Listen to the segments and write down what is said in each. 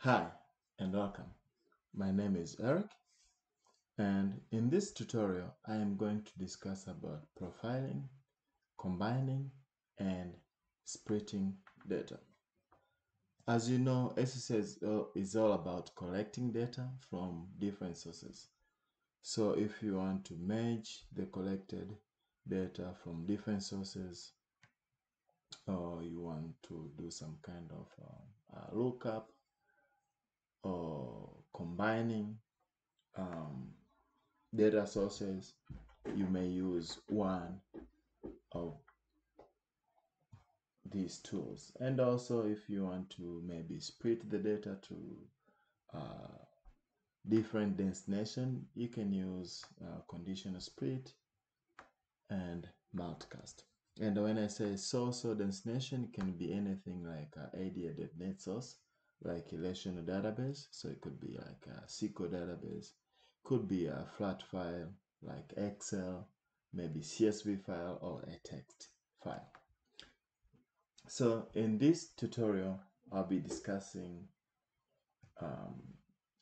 Hi and welcome. My name is Eric and in this tutorial I am going to discuss about profiling, combining and splitting data. As you know, SSIS is all about collecting data from different sources. So if you want to merge the collected data from different sources or you want to do some kind of uh, lookup or combining um, data sources, you may use one of these tools. And also if you want to maybe split the data to uh, different destination, you can use uh, conditional split and multicast. And when I say source or destination, it can be anything like uh, ADO.NET source, like relational database. So it could be like a SQL database, could be a flat file like Excel, maybe CSV file or a text file. So in this tutorial, I'll be discussing um,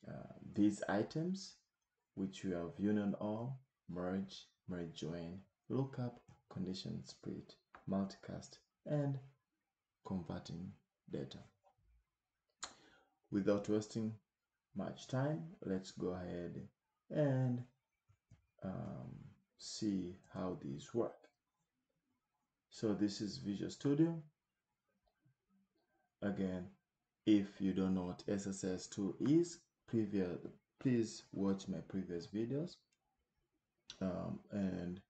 uh, these items, which we have union all, merge, merge join, lookup, condition split, multicast, and converting data. Without wasting much time, let's go ahead and um, see how these work. So this is Visual Studio. Again, if you don't know what SSS2 is, previous, please watch my previous videos. Um, and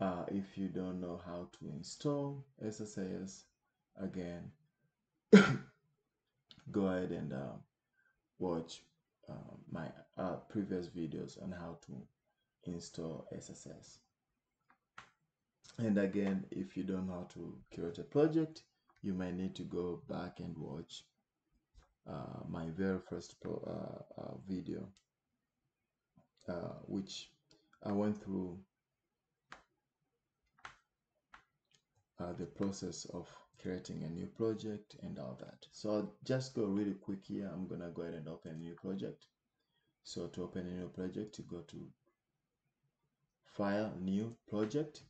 uh, if you don't know how to install SSIS, again, go ahead and uh, watch uh, my uh, previous videos on how to install SSIS. And again, if you don't know how to create a project, you might need to go back and watch uh, my very first pro, uh, uh, video, uh, which I went through uh, the process of creating a new project and all that. So I'll just go really quick here. I'm gonna go ahead and open a new project. So to open a new project, you go to File, New Project.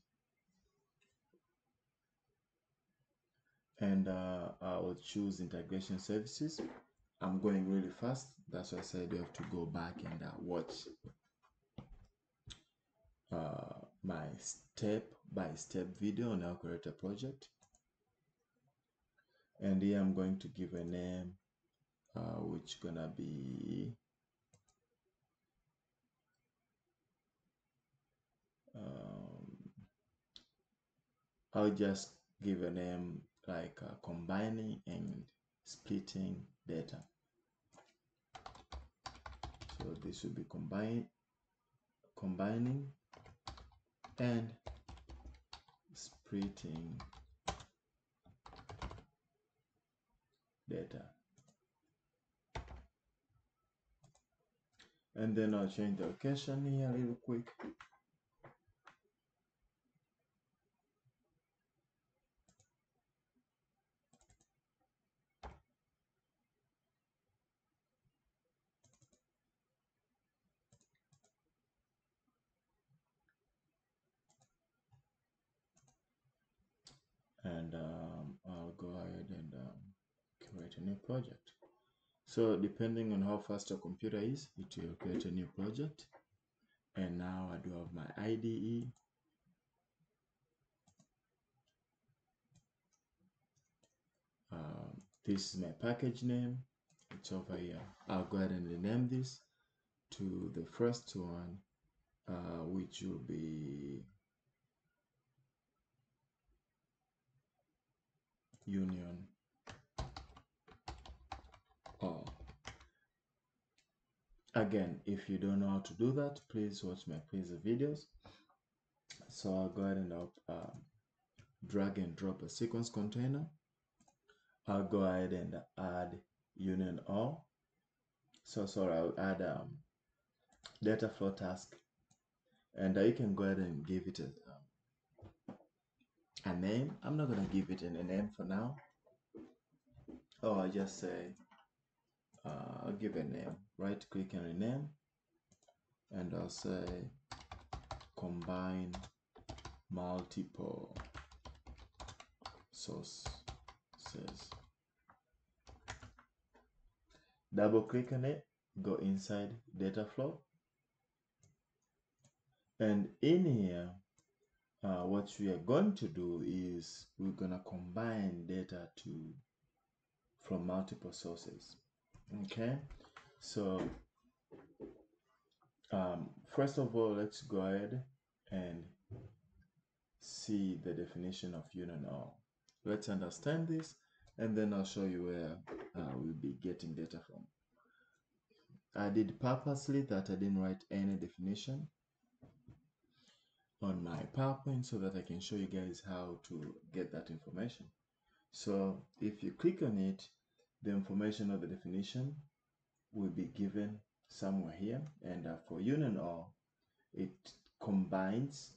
And uh, I will choose Integration Services. I'm going really fast. That's why I said you have to go back and uh, watch uh, my step-by-step -step video on how to create a project. And here I'm going to give a name, uh, which gonna be um, I'll just give a name like uh, combining and splitting data. So this will be combine, combining and splitting data. And then I'll change the location here real quick. and um, I'll go ahead and um, create a new project. So depending on how fast your computer is, it will create a new project. And now I do have my IDE. Um, this is my package name. It's over here. I'll go ahead and rename this to the first one, uh, which will be union again if you don't know how to do that please watch my previous videos. So I'll go ahead and I'll uh, drag and drop a sequence container. I'll go ahead and add union all. So sorry I'll add um, data flow task. And uh, you can go ahead and give it a, um, a name. I'm not gonna give it a name for now. Oh I'll just say uh, I'll give a name right click and rename and I'll say combine multiple sources. Double click on it go inside data flow and in here uh, what we are going to do is we're going to combine data to from multiple sources okay. So um, first of all let's go ahead and see the definition of union all let's understand this and then I'll show you where uh, we'll be getting data from. I did purposely that I didn't write any definition on my PowerPoint so that I can show you guys how to get that information. So if you click on it, the information of the definition will be given somewhere here. And uh, for union all, it combines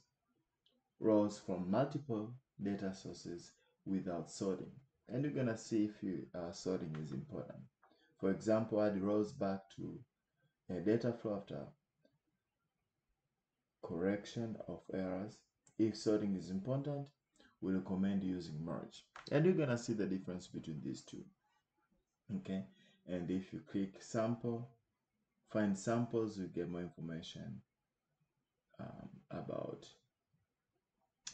rows from multiple data sources without sorting. And you're gonna see if you, uh, sorting is important. For example, add rows back to a data flow after correction of errors. If sorting is important, we recommend using merge. And you're gonna see the difference between these two. Okay, and if you click sample, find samples, you get more information um, about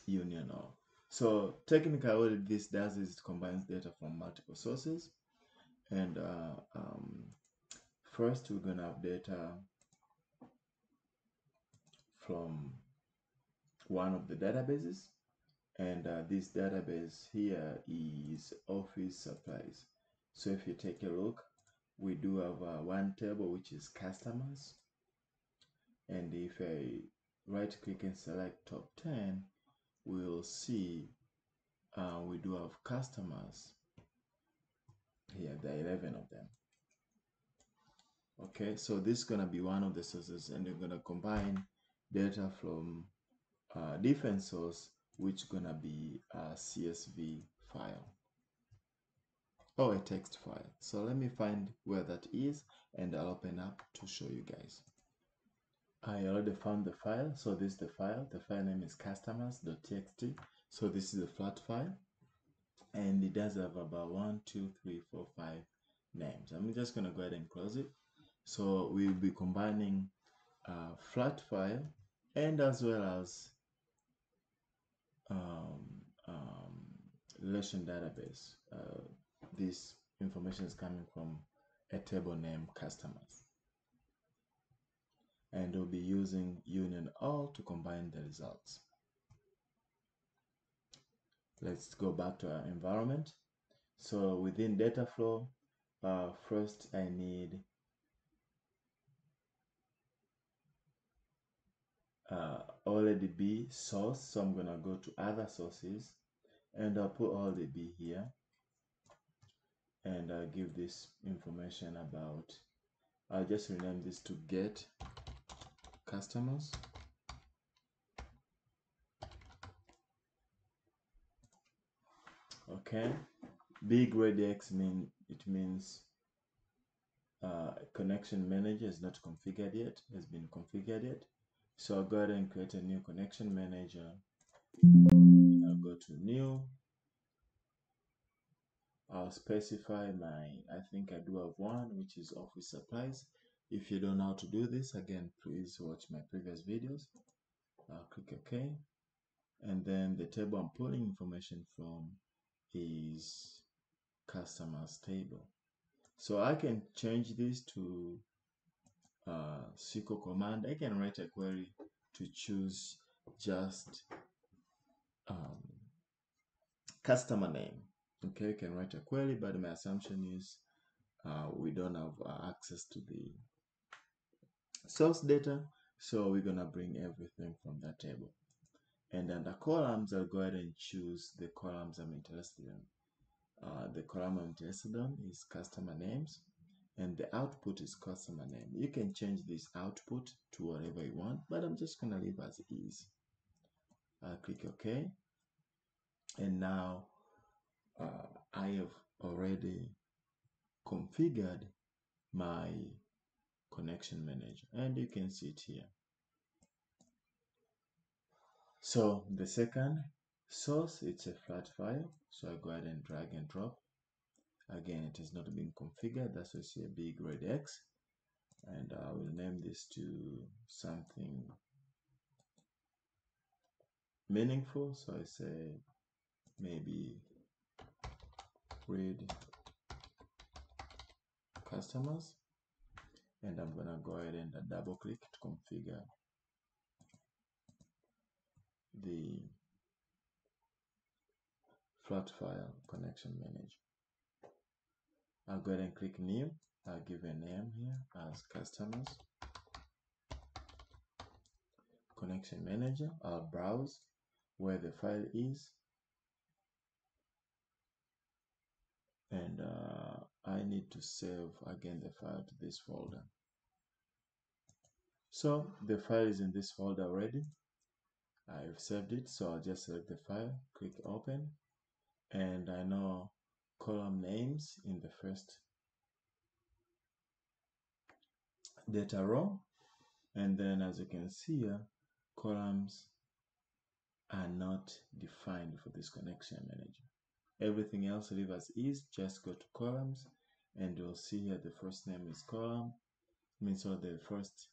union all. So technically what this does is it combines data from multiple sources. And uh, um, first we're gonna have data from one of the databases and uh, this database here is office supplies so if you take a look we do have uh, one table which is customers. And if I right click and select top 10 we'll see uh, we do have customers. Here there are 11 of them. Okay so this is going to be one of the sources and you're going to combine data from a different source which gonna be a CSV file or a text file. So let me find where that is and I'll open up to show you guys. I already found the file. So this is the file. The file name is customers.txt so this is a flat file. And it does have about one two three four five names. I'm just gonna go ahead and close it. So we'll be combining a flat file and as well as um, um, relation database. Uh, this information is coming from a table named customers. And we'll be using union all to combine the results. Let's go back to our environment. So within data flow, uh, first I need uh, OLE DB source so I'm gonna go to other sources and I'll put OLE DB here and I'll give this information about I'll just rename this to get customers okay big red X mean it means uh, connection manager is not configured yet has been configured yet so I'll go ahead and create a new connection manager. I'll go to new. I'll specify my, I think I do have one, which is office supplies. If you don't know how to do this, again, please watch my previous videos. I'll click OK. And then the table I'm pulling information from is customers table. So I can change this to uh, SQL command, I can write a query to choose just um, customer name. Okay, you can write a query, but my assumption is uh, we don't have uh, access to the source data, so we're gonna bring everything from that table. And under columns, I'll go ahead and choose the columns I'm interested in. Uh, the column I'm interested in is customer names and the output is customer name. You can change this output to whatever you want, but I'm just gonna leave as is. I'll click OK. And now uh, I have already configured my connection manager and you can see it here. So the second source, it's a flat file. So I go ahead and drag and drop. Again, it is not being configured. That's why you see a big red X. And I will name this to something meaningful. So I say maybe read customers and I'm gonna go ahead and double click to configure the flat file connection manager. I'll go ahead and click new. I'll give a name here as customers connection manager. I'll browse where the file is and uh, I need to save again the file to this folder. So the file is in this folder already. I've saved it, so I'll just select the file, click open, and I know column names in the first data row. And then as you can see here, columns are not defined for this connection manager. Everything else leave as is, just go to columns and you'll see here the first name is column, means so the first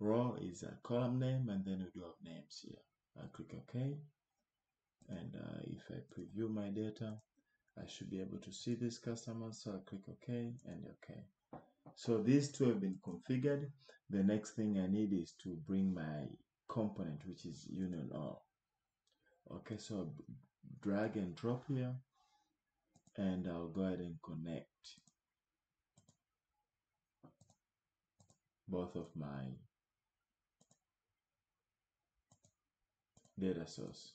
row is a column name and then we do have names here. I click OK and uh, if I preview my data, I should be able to see these customers. So I click OK and OK. So these two have been configured. The next thing I need is to bring my component, which is union all. Okay, so drag and drop here and I'll go ahead and connect both of my data source.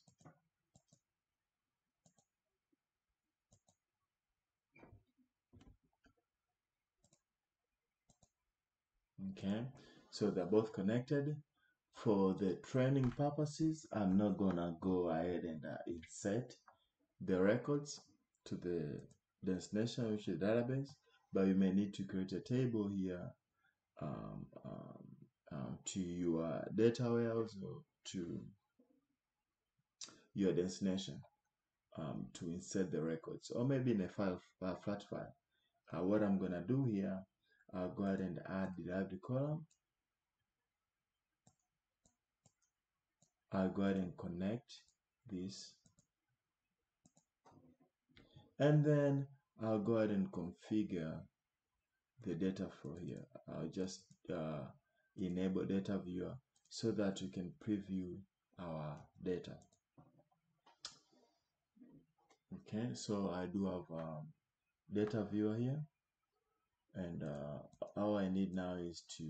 Okay, so they're both connected. For the training purposes, I'm not gonna go ahead and uh, insert the records to the destination, which is database, but you may need to create a table here um, um, um, to your data warehouse or to your destination um, to insert the records or maybe in a file, a flat file. Uh, what I'm gonna do here, I'll go ahead and add the library column. I'll go ahead and connect this and then I'll go ahead and configure the data flow here. I'll just uh, enable data viewer so that we can preview our data. Okay, so I do have um, data viewer here and uh, all I need now is to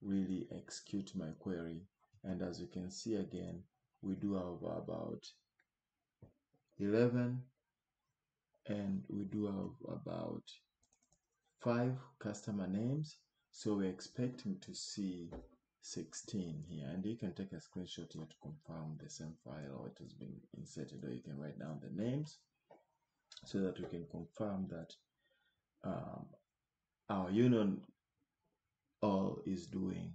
really execute my query and as you can see again we do have about 11 and we do have about five customer names. So we're expecting to see 16 here. And you can take a screenshot here to confirm the same file or it has been inserted or you can write down the names so that we can confirm that um, our union all is doing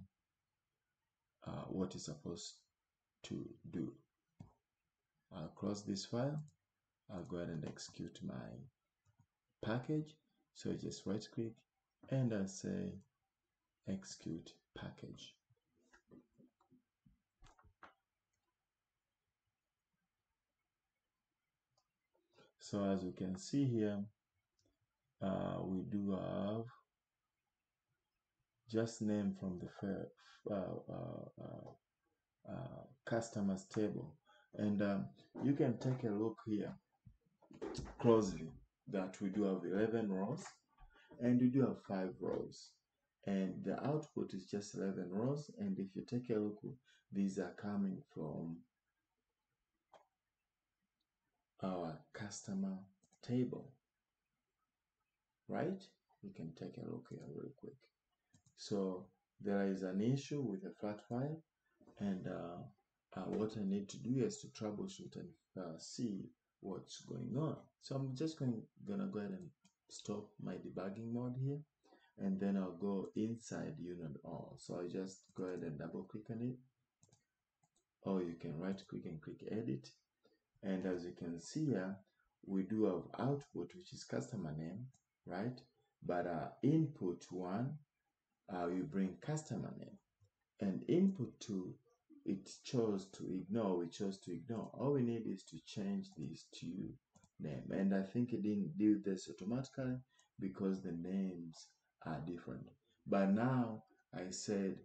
uh, what it's supposed to do. I'll close this file. I'll go ahead and execute my package. So I just right click and I'll say execute package. So as you can see here, uh, we do have just name from the uh, uh, uh, uh, customers table. And um, you can take a look here closely that we do have 11 rows and we do have 5 rows. And the output is just 11 rows. And if you take a look these are coming from our customer table. Right? You can take a look here real quick so there is an issue with the flat file and uh, uh, what I need to do is to troubleshoot and uh, see what's going on. So I'm just going gonna go ahead and stop my debugging mode here and then I'll go inside union all. So I'll just go ahead and double click on it. Or you can right click and click edit. And as you can see here we do have output which is customer name right? But uh, input one uh, you bring customer name and input two it chose to ignore we chose to ignore. All we need is to change these to name and I think it didn't do this automatically because the names are different. But now I said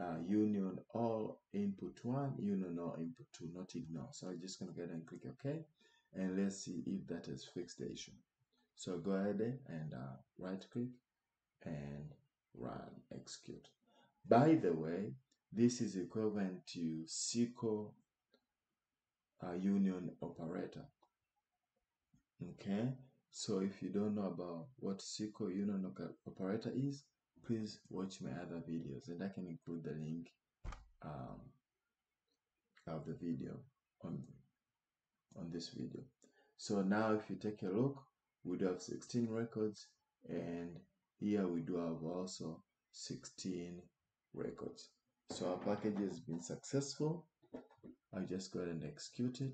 uh, union all input one union all input two not ignore. So I'm just gonna go ahead and click OK and let's see if that has fixed the issue. So go ahead and uh, right click and run execute. By the way this is equivalent to SQL uh, union operator. Okay? So if you don't know about what SQL union operator is please watch my other videos and I can include the link um, of the video on on this video. So now if you take a look we do have 16 records and here we do have also 16 records. So our package has been successful. I just go ahead and execute it.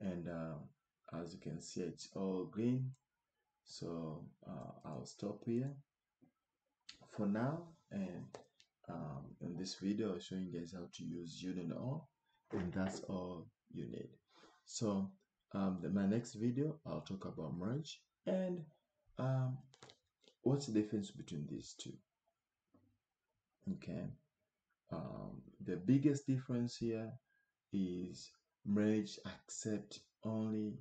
And uh, as you can see it's all green. So uh, I'll stop here for now. And um, in this video I'll show you guys how to use union all. And that's all you need. So um, the, my next video I'll talk about merge. And um, what's the difference between these two? Okay um, the biggest difference here is merge accept only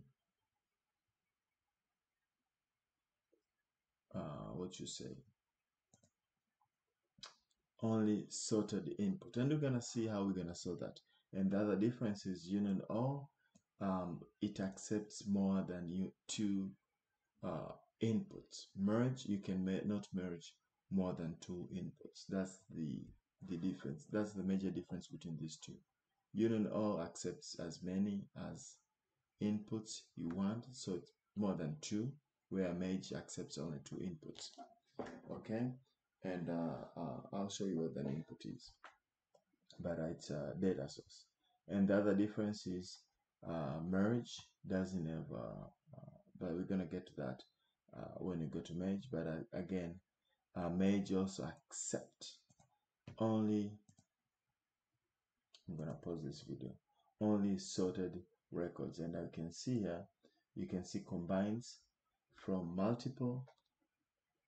uh, what you say only sorted input. And we're gonna see how we're gonna sort that. And the other difference is union all um, it accepts more than you two uh, inputs. Merge you can not merge more than two inputs. That's the the difference. That's the major difference between these two. Union all accepts as many as inputs you want so it's more than two where merge accepts only two inputs. Okay? And uh, uh, I'll show you what an input is but it's a data source. And the other difference is uh, merge doesn't have uh, but we're gonna get to that uh, when you go to merge but again merge also accept only I'm gonna pause this video only sorted records. And I can see here you can see combines from multiple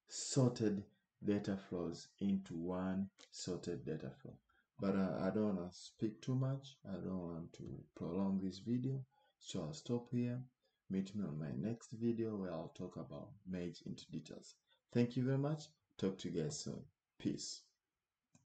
sorted data flows into one sorted data flow. But uh, I don't want to speak too much. I don't want to prolong this video. So I'll stop here meet me on my next video where I'll talk about merge into details. Thank you very much. Talk to you guys soon. Peace